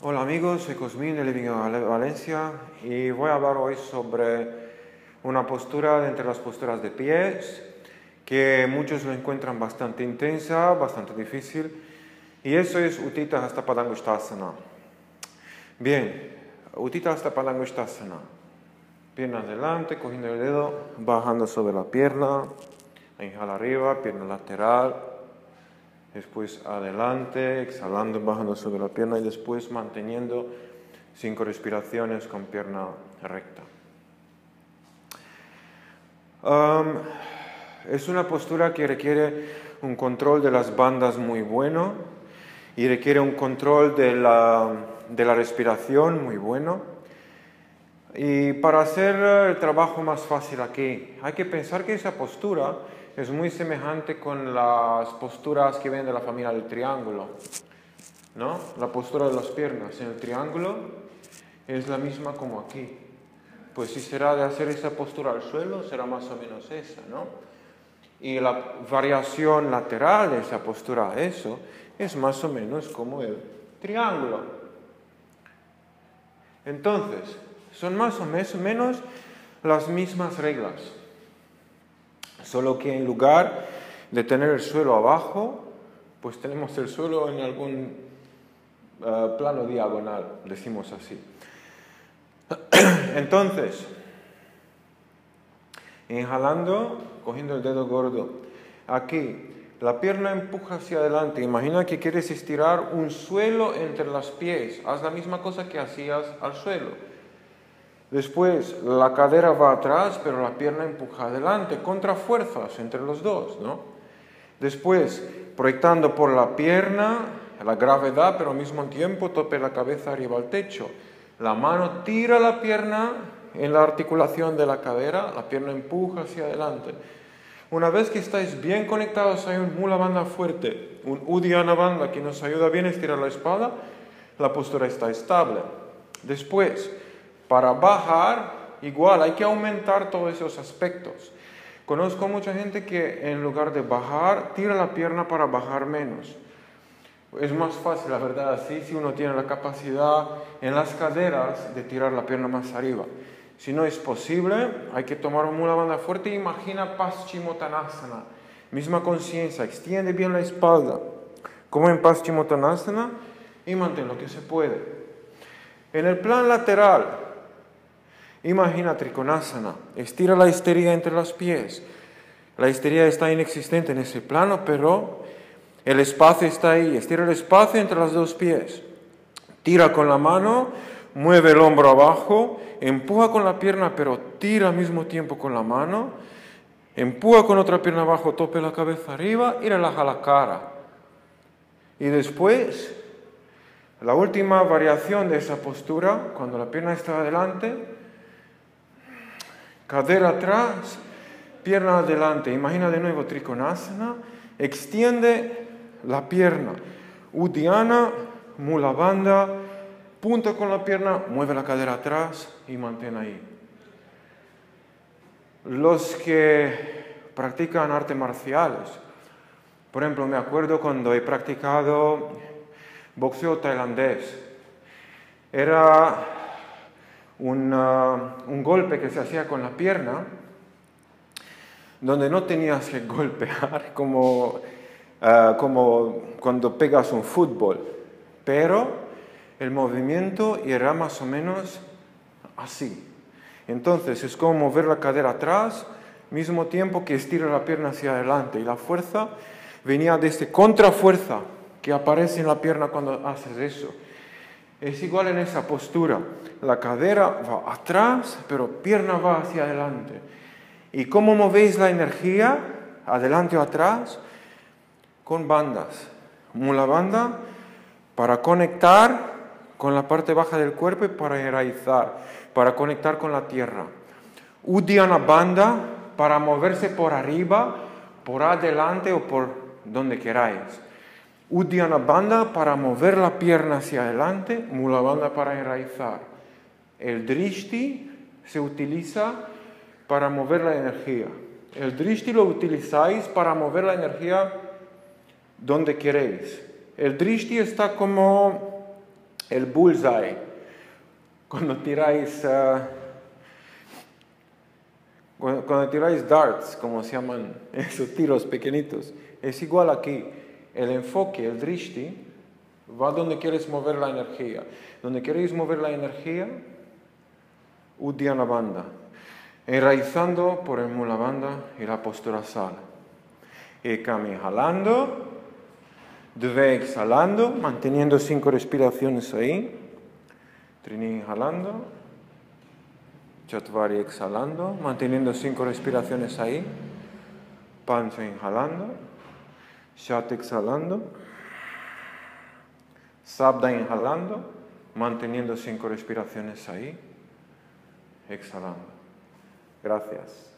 Hola amigos, soy Cosmín de Living Valencia y voy a hablar hoy sobre una postura de entre las posturas de pies que muchos lo encuentran bastante intensa, bastante difícil y eso es Utita Hasta Padangustasana. Bien, Utita Hasta Padangustasana. Pierna adelante, cogiendo el dedo, bajando sobre la pierna, inhala arriba, pierna lateral, después adelante, exhalando, bajando sobre la pierna y después manteniendo cinco respiraciones con pierna recta. es una postura que requiere un control de las bandas muy bueno y requiere un control de la, de la respiración muy bueno. Y para hacer el trabajo más fácil aquí, hay que pensar que esa postura es muy semejante con las posturas que vienen de la familia del triángulo. ¿no? La postura de las piernas en el triángulo es la misma como aquí. Pues si será de hacer esa postura al suelo, será más o menos esa, ¿no? Y la variación lateral de esa postura a eso es más o menos como el triángulo. Entonces, son más o menos las mismas reglas. Solo que en lugar de tener el suelo abajo, pues tenemos el suelo en algún eh, plano diagonal, decimos así. Entonces, inhalando, cogiendo el dedo gordo, aquí la pierna empuja hacia adelante. Imagina que quieres estirar un suelo entre los pies. Haz la misma cosa que hacías al suelo. Después la cadera va atrás, pero la pierna empuja adelante, contra fuerzas entre los dos, ¿no? Después, proyectando por la pierna, la gravedad, pero al mismo tiempo tope la cabeza arriba al techo. La mano tira la pierna en la articulación de la cadera, la pierna empuja hacia adelante. Una vez que estáis bien conectados, hay un mula banda fuerte, un udiana banda que nos ayuda bien a estirar la espalda, la postura está estable. Después, para bajar, igual hay que aumentar todos esos aspectos. Conozco mucha gente que en lugar de bajar, tira la pierna para bajar menos. Es más fácil, la verdad, así si uno tiene la capacidad en las caderas de tirar la pierna más arriba. Si no es posible, hay que tomar una banda fuerte. Imagina Paschimottanasana. Misma conciencia, extiende bien la espalda, como en Paschimottanasana, y mantén lo que se puede. En el plan lateral, Imagina Trikonasana, estira la histeria entre los pies. La histeria está inexistente en ese plano, pero el espacio está ahí. Estira el espacio entre los dos pies. Tira con la mano, mueve el hombro abajo, empuja con la pierna, pero tira al mismo tiempo con la mano. Empuja con otra pierna abajo, tope la cabeza arriba y relaja la cara. Y después, la última variación de esa postura, cuando la pierna está adelante, cadera atrás, pierna adelante. Imagina de nuevo Trikonasana, extiende la pierna. Udiana, mula banda, punta con la pierna, mueve la cadera atrás y mantén ahí. Los que practican artes marciales, por ejemplo, me acuerdo cuando he practicado boxeo tailandés, era un golpe que se hacía con la pierna, donde no tenías que golpear como, ah, como cuando pegas un fútbol, pero el movimiento era más o menos así. Entonces es como mover la cadera atrás, mismo tiempo que estira la pierna hacia adelante. Y la fuerza venía de este contrafuerza que aparece en la pierna cuando haces eso. Es igual en esa postura. La cadera va atrás, pero pierna va hacia adelante. ¿Y cómo movéis la energía? Adelante o atrás. Con bandas. Mula banda para conectar con la parte baja del cuerpo y para enraizar, para conectar con la tierra. Udiana banda para moverse por arriba, por adelante o por donde queráis. Uddiyana Banda para mover la pierna hacia adelante, Mula Banda para enraizar. El Drishti se utiliza para mover la energía. El Drishti lo utilizáis para mover la energía donde queréis. El Drishti está como el bullseye, cuando tiráis, cuando, cuando tiráis darts, como se llaman esos tiros pequeñitos, es igual aquí. El enfoque, el drishti, va donde quieres mover la energía. Donde queréis mover la energía, Uddiyana Banda, enraizando por el Mula Banda y la postura sal. Y Kami jalando, Dve exhalando, manteniendo cinco respiraciones ahí. Trini inhalando. Chatvari exhalando, manteniendo cinco respiraciones ahí. Pancha inhalando. Shat exhalando. Sabda inhalando, manteniendo cinco respiraciones ahí. Exhalando. Gracias.